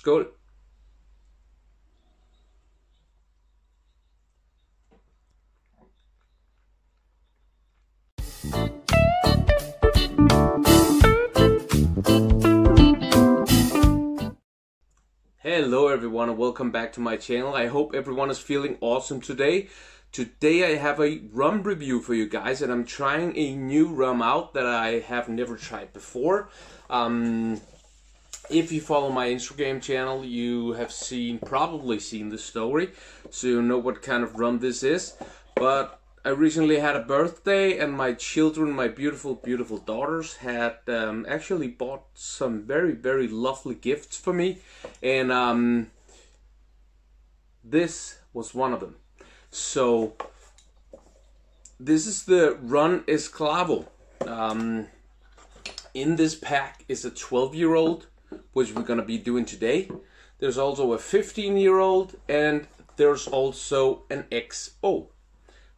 Skål. Hello everyone and welcome back to my channel. I hope everyone is feeling awesome today. Today I have a rum review for you guys and I'm trying a new rum out that I have never tried before. Um, if you follow my Instagram channel you have seen, probably seen the story, so you know what kind of rum this is. But I recently had a birthday, and my children, my beautiful, beautiful daughters, had um, actually bought some very, very lovely gifts for me, and um, this was one of them. So, this is the Ron Esclavo. Um, in this pack is a 12 year old, which we're gonna be doing today. There's also a 15 year old, and there's also an XO.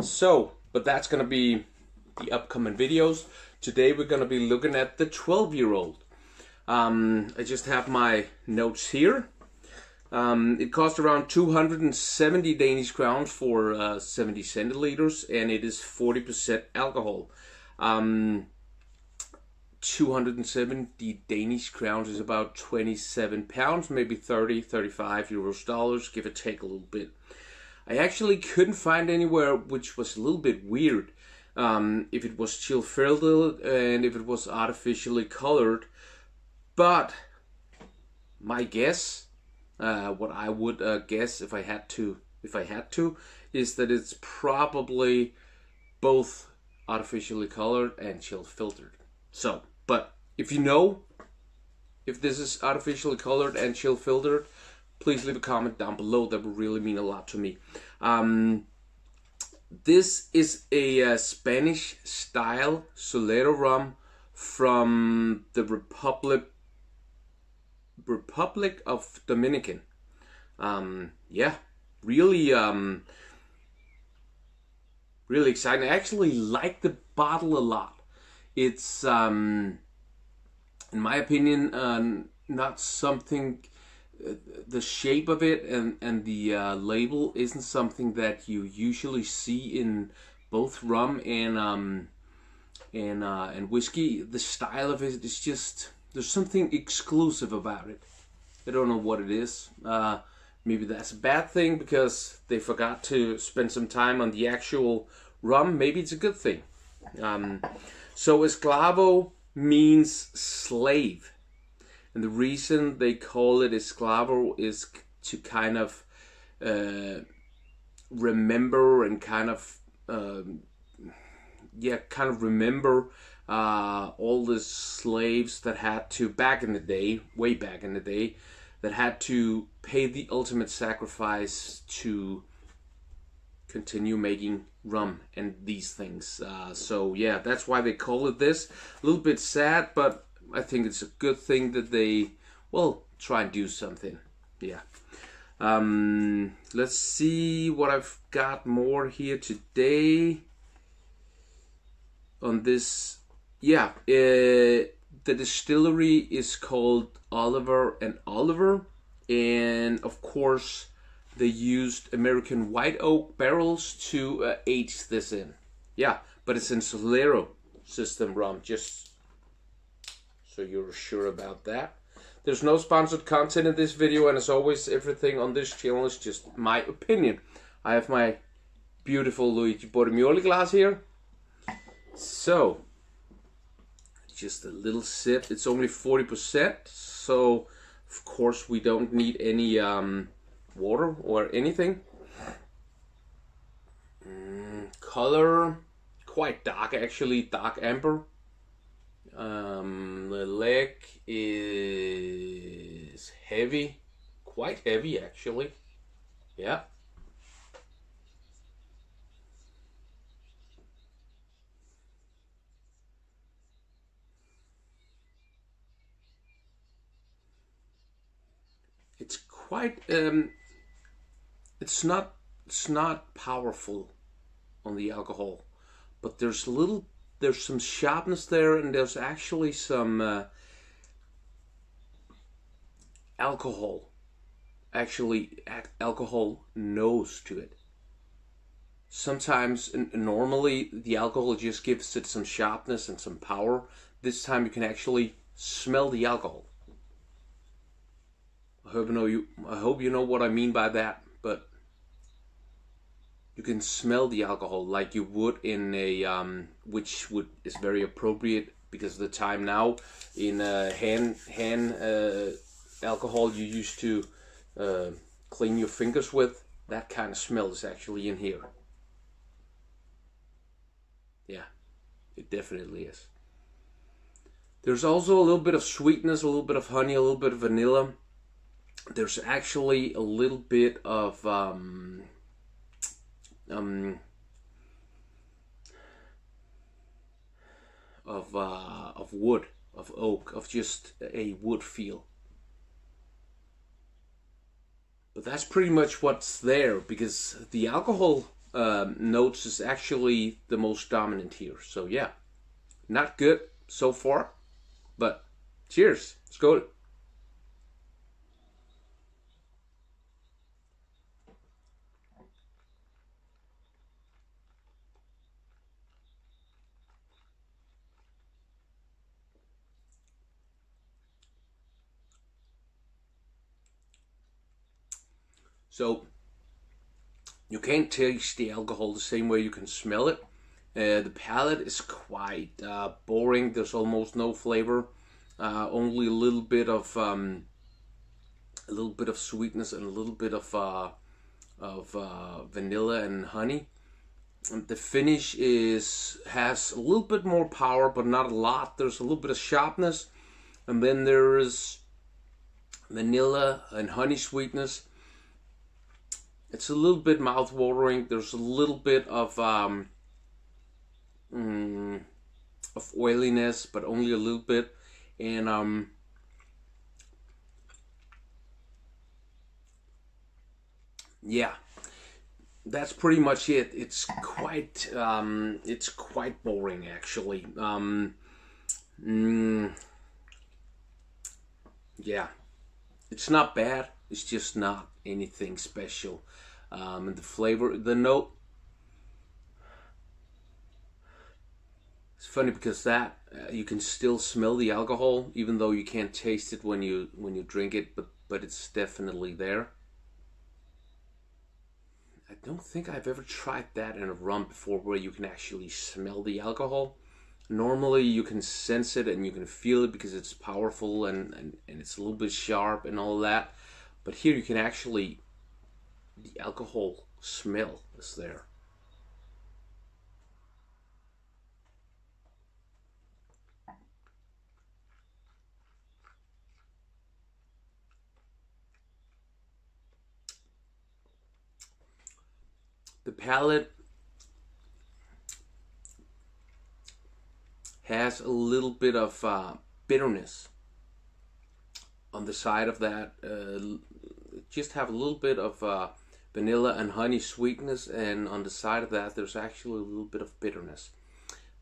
So, but that's going to be the upcoming videos. Today we're going to be looking at the 12 year old. Um, I just have my notes here. Um, it cost around 270 Danish crowns for uh, 70 centiliters and it is 40% alcohol. Um, 270 Danish crowns is about 27 pounds, maybe 30, 35 euros dollars, give or take a little bit. I actually couldn't find anywhere which was a little bit weird. Um, if it was chill filtered and if it was artificially colored, but my guess, uh, what I would uh, guess if I had to, if I had to, is that it's probably both artificially colored and chill filtered. So, but if you know if this is artificially colored and chill filtered, please leave a comment down below. That would really mean a lot to me. Um, this is a uh, Spanish style Solera rum from the Republic Republic of Dominican. Um, yeah, really, um, really exciting. I actually like the bottle a lot. It's, um, in my opinion, uh, not something the shape of it and and the uh, label isn't something that you usually see in both rum and um and uh, and whiskey. The style of it is just there's something exclusive about it. I don't know what it is. Uh, maybe that's a bad thing because they forgot to spend some time on the actual rum. Maybe it's a good thing. Um, so esclavo means slave. And the reason they call it esclavo is to kind of uh, remember and kind of um, yeah kind of remember uh, all the slaves that had to back in the day way back in the day that had to pay the ultimate sacrifice to continue making rum and these things uh, so yeah that's why they call it this a little bit sad but I think it's a good thing that they, well, try and do something. Yeah. Um, let's see what I've got more here today on this. Yeah, uh, the distillery is called Oliver and Oliver, and of course, they used American white oak barrels to uh, age this in. Yeah, but it's in Solera system rum, just so you're sure about that. There's no sponsored content in this video, and as always, everything on this channel is just my opinion. I have my beautiful Luigi Bormioli glass here. So, just a little sip. It's only 40%, so of course we don't need any um, water or anything. Mm, color, quite dark actually, dark amber. Um, the leg is heavy, quite heavy actually. Yeah. It's quite um, it's not it's not powerful on the alcohol, but there's a little there's some sharpness there, and there's actually some uh, alcohol actually alcohol nose to it. Sometimes, normally, the alcohol just gives it some sharpness and some power. This time, you can actually smell the alcohol. I hope you know you. I hope you know what I mean by that. You can smell the alcohol like you would in a, um, which would is very appropriate because of the time now in uh, hand hand uh, alcohol you used to uh, clean your fingers with. That kind of smell is actually in here. Yeah, it definitely is. There's also a little bit of sweetness, a little bit of honey, a little bit of vanilla. There's actually a little bit of um, um, of uh, of wood, of oak, of just a wood feel. But that's pretty much what's there because the alcohol um, notes is actually the most dominant here. So yeah, not good so far, but cheers. Let's go. So you can't taste the alcohol the same way you can smell it. Uh, the palate is quite uh, boring. There's almost no flavor. Uh, only a little bit of um, a little bit of sweetness and a little bit of uh, of uh, vanilla and honey. And the finish is has a little bit more power, but not a lot. There's a little bit of sharpness, and then there is vanilla and honey sweetness it's a little bit mouth-watering. There's a little bit of um, mm, of oiliness, but only a little bit. And um, yeah, that's pretty much it. It's quite um, it's quite boring actually. Um, mm, yeah, it's not bad. It's just not anything special. Um, and the flavor, the note. It's funny because that uh, you can still smell the alcohol, even though you can't taste it when you when you drink it. But but it's definitely there. I don't think I've ever tried that in a rum before, where you can actually smell the alcohol. Normally, you can sense it and you can feel it because it's powerful and, and, and it's a little bit sharp and all that. But here you can actually, the alcohol smell is there. The palate has a little bit of uh, bitterness on the side of that uh, just have a little bit of uh, vanilla and honey sweetness and on the side of that there's actually a little bit of bitterness.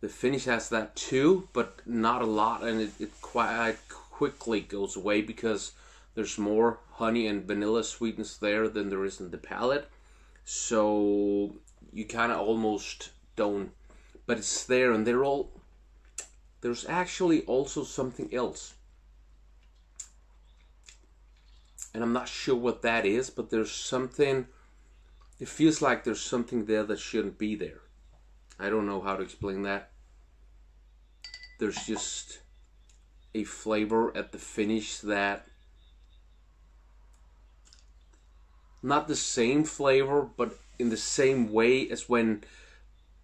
The finish has that too but not a lot and it, it quite quickly goes away because there's more honey and vanilla sweetness there than there is in the palate. So you kind of almost don't but it's there and they're all there's actually also something else and I'm not sure what that is, but there's something. It feels like there's something there that shouldn't be there. I don't know how to explain that. There's just a flavor at the finish that not the same flavor, but in the same way as when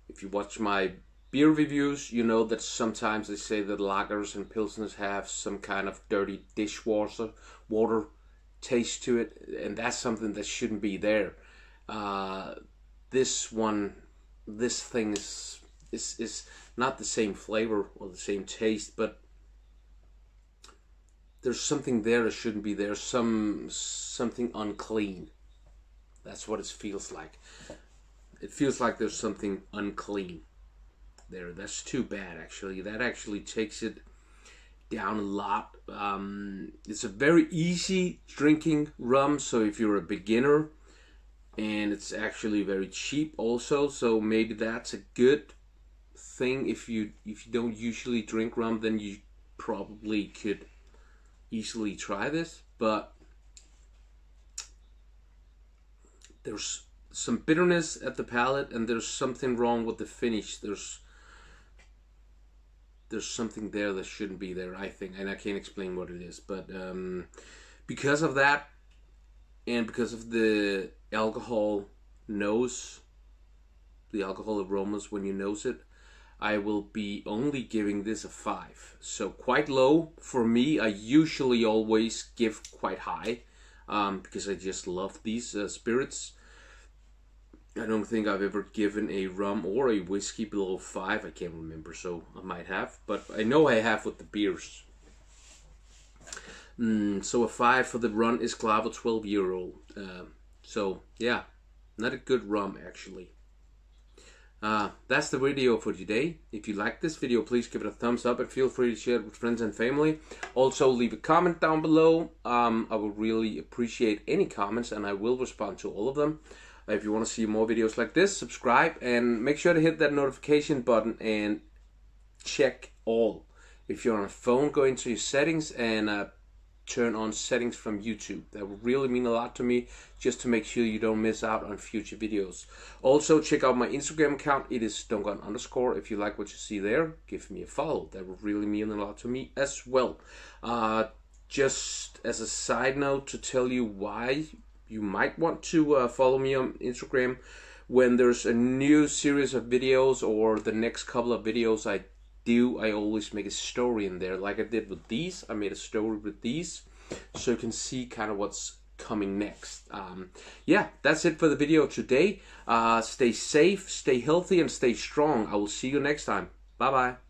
if you watch my beer reviews, you know that sometimes they say that lagers and pilsners have some kind of dirty dishwasher water taste to it, and that's something that shouldn't be there. Uh, this one, this thing is is is not the same flavor or the same taste, but there's something there that shouldn't be there. Some something unclean. That's what it feels like. It feels like there's something unclean there. That's too bad, actually. That actually takes it down a lot. Um, it's a very easy drinking rum, so if you're a beginner, and it's actually very cheap also, so maybe that's a good thing. If you if you don't usually drink rum, then you probably could easily try this, but there's some bitterness at the palate and there's something wrong with the finish. There's there's something there that shouldn't be there, I think, and I can't explain what it is. But um, because of that, and because of the alcohol nose, the alcohol aromas when you nose it, I will be only giving this a 5. So quite low. For me, I usually always give quite high um, because I just love these uh, spirits. I don't think I've ever given a rum or a whiskey below 5. I can't remember, so I might have. But I know I have with the beers. Mm, so a 5 for the Ron Esclavo 12 year old. Uh, so, yeah, not a good rum actually. Uh, that's the video for today. If you like this video, please give it a thumbs up and feel free to share it with friends and family. Also, leave a comment down below. Um, I would really appreciate any comments and I will respond to all of them. If you want to see more videos like this, subscribe and make sure to hit that notification button and check all. If you're on a phone, go into your settings and uh, turn on settings from YouTube. That would really mean a lot to me just to make sure you don't miss out on future videos. Also, check out my Instagram account. It is Stonegone underscore. If you like what you see there, give me a follow. That would really mean a lot to me as well. Uh, just as a side note to tell you why you might want to uh, follow me on Instagram when there's a new series of videos or the next couple of videos I do, I always make a story in there, like I did with these. I made a story with these, so you can see kind of what's coming next. Um, yeah, that's it for the video today. Uh, stay safe, stay healthy, and stay strong. I will see you next time. Bye bye.